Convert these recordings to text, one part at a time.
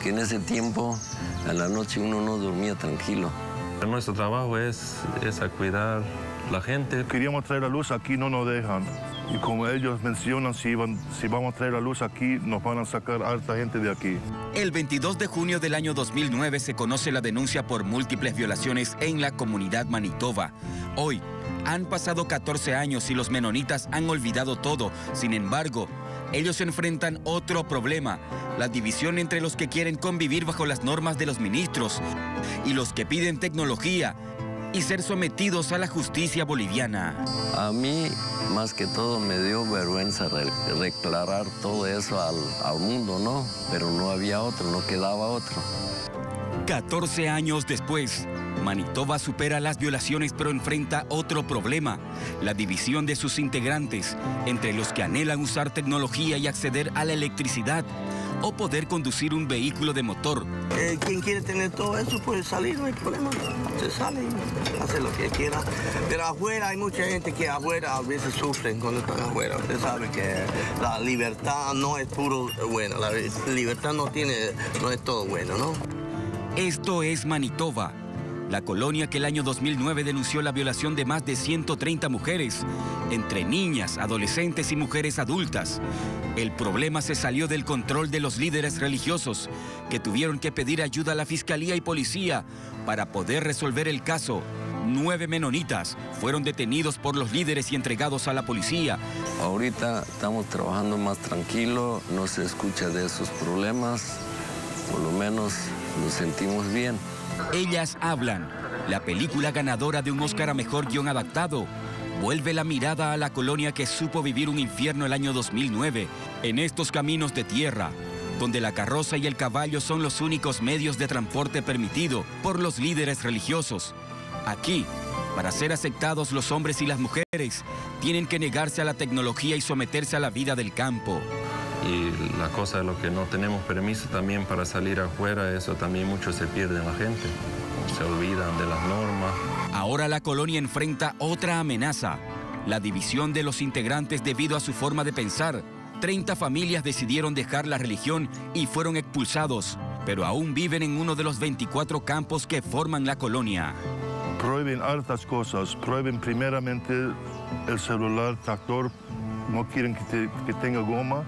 porque en ese tiempo, a la noche uno no dormía tranquilo. Nuestro trabajo es, es a cuidar la gente. Queríamos traer la luz aquí, no nos dejan. Y como ellos mencionan, si, si vamos a traer la luz aquí, nos van a sacar harta gente de aquí. El 22 de junio del año 2009 se conoce la denuncia por múltiples violaciones en la comunidad Manitoba. Hoy, han pasado 14 años y los menonitas han olvidado todo. Sin embargo, ellos enfrentan otro problema, la división entre los que quieren convivir bajo las normas de los ministros y los que piden tecnología y ser sometidos a la justicia boliviana. A mí, más que todo, me dio vergüenza declarar todo eso al, al mundo, ¿no? Pero no había otro, no quedaba otro. 14 años después, Manitoba supera las violaciones pero enfrenta otro problema, la división de sus integrantes, entre los que anhelan usar tecnología y acceder a la electricidad o poder conducir un vehículo de motor. Eh, quien quiere tener todo eso puede salir, no hay problema. Se sale hace lo que quiera. Pero afuera hay mucha gente que afuera a veces sufren cuando están afuera. Usted sabe que la libertad no es puro bueno, la libertad no tiene, no es todo bueno, ¿no? Esto es Manitoba, la colonia que el año 2009 denunció la violación de más de 130 mujeres, entre niñas, adolescentes y mujeres adultas. El problema se salió del control de los líderes religiosos, que tuvieron que pedir ayuda a la fiscalía y policía para poder resolver el caso. Nueve menonitas fueron detenidos por los líderes y entregados a la policía. Ahorita estamos trabajando más tranquilo, no se escucha de esos problemas, por lo menos nos sentimos bien. Ellas hablan. La película ganadora de un Oscar a Mejor Guión Adaptado vuelve la mirada a la colonia que supo vivir un infierno el año 2009, en estos caminos de tierra, donde la carroza y el caballo son los únicos medios de transporte permitido por los líderes religiosos. Aquí, para ser aceptados los hombres y las mujeres, tienen que negarse a la tecnología y someterse a la vida del campo. Y la cosa de lo que no tenemos permiso también para salir afuera, eso también mucho se pierde en la gente. Se olvidan de las normas. Ahora la colonia enfrenta otra amenaza, la división de los integrantes debido a su forma de pensar. 30 familias decidieron dejar la religión y fueron expulsados, pero aún viven en uno de los 24 campos que forman la colonia. Prohíben hartas cosas, prohíben primeramente el celular, tractor, no quieren que, que tenga goma,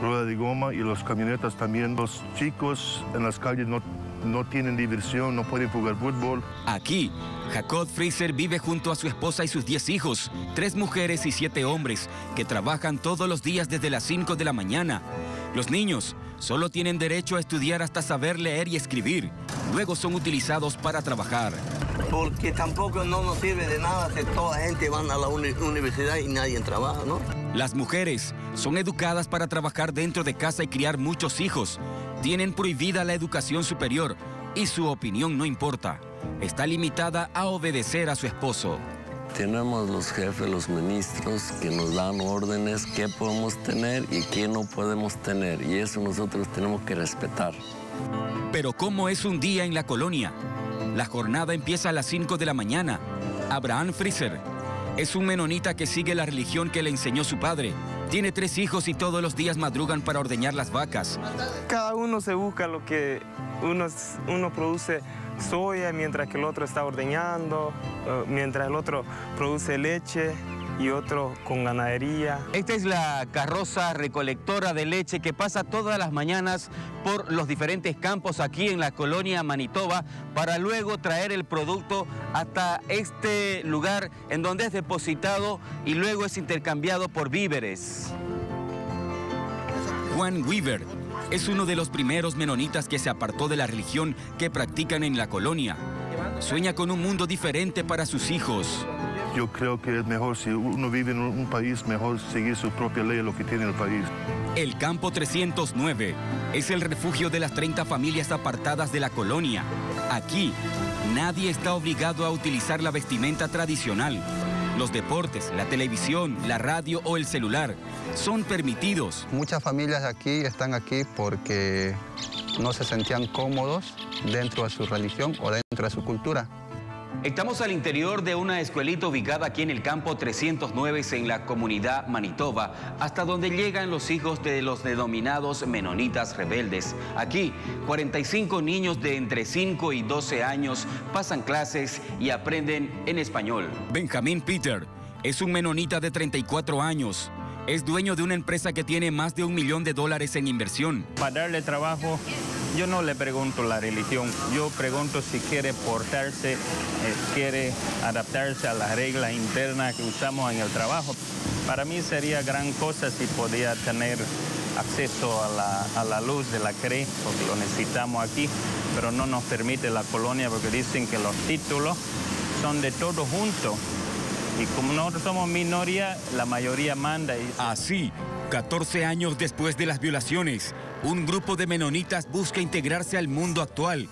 rueda de goma y los camionetas también. Los chicos en las calles no, no tienen diversión, no pueden jugar fútbol. Aquí, Jacob Fraser vive junto a su esposa y sus 10 hijos, tres mujeres y siete hombres, que trabajan todos los días desde las 5 de la mañana. Los niños solo tienen derecho a estudiar hasta saber leer y escribir. Luego son utilizados para trabajar. Porque tampoco no nos sirve de nada que toda la gente van a la universidad y nadie trabaja, ¿no? Las mujeres son educadas para trabajar dentro de casa y criar muchos hijos. Tienen prohibida la educación superior y su opinión no importa. Está limitada a obedecer a su esposo. Tenemos los jefes, los ministros que nos dan órdenes qué podemos tener y qué no podemos tener. Y eso nosotros tenemos que respetar. Pero ¿cómo es un día en la colonia? La jornada empieza a las 5 de la mañana. Abraham Freezer es un menonita que sigue la religión que le enseñó su padre. Tiene tres hijos y todos los días madrugan para ordeñar las vacas. Cada uno se busca lo que uno, uno produce soya, mientras que el otro está ordeñando, eh, mientras el otro produce leche y otro con ganadería. Esta es la carroza recolectora de leche que pasa todas las mañanas por los diferentes campos aquí en la colonia Manitoba para luego traer el producto hasta este lugar en donde es depositado y luego es intercambiado por víveres. Juan Weaver es uno de los primeros menonitas que se apartó de la religión que practican en la colonia. Sueña con un mundo diferente para sus hijos. Yo creo que es mejor, si uno vive en un país, mejor seguir su propia ley, lo que tiene el país. El Campo 309 es el refugio de las 30 familias apartadas de la colonia. Aquí, nadie está obligado a utilizar la vestimenta tradicional. Los deportes, la televisión, la radio o el celular son permitidos. Muchas familias aquí están aquí porque no se sentían cómodos dentro de su religión o dentro de su cultura. Estamos al interior de una escuelita ubicada aquí en el campo 309 en la comunidad Manitoba, hasta donde llegan los hijos de los denominados menonitas rebeldes. Aquí, 45 niños de entre 5 y 12 años pasan clases y aprenden en español. Benjamín Peter es un menonita de 34 años. Es dueño de una empresa que tiene más de un millón de dólares en inversión. Para darle trabajo, yo no le pregunto la religión, yo pregunto si quiere portarse, eh, quiere adaptarse a las reglas internas que usamos en el trabajo. Para mí sería gran cosa si podía tener acceso a la, a la luz de la CRE, porque lo necesitamos aquí, pero no nos permite la colonia porque dicen que los títulos son de todos juntos y como nosotros somos minoría, la mayoría manda. Y... Así, 14 años después de las violaciones, un grupo de menonitas busca integrarse al mundo actual.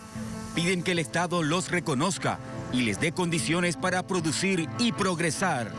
Piden que el Estado los reconozca y les dé condiciones para producir y progresar.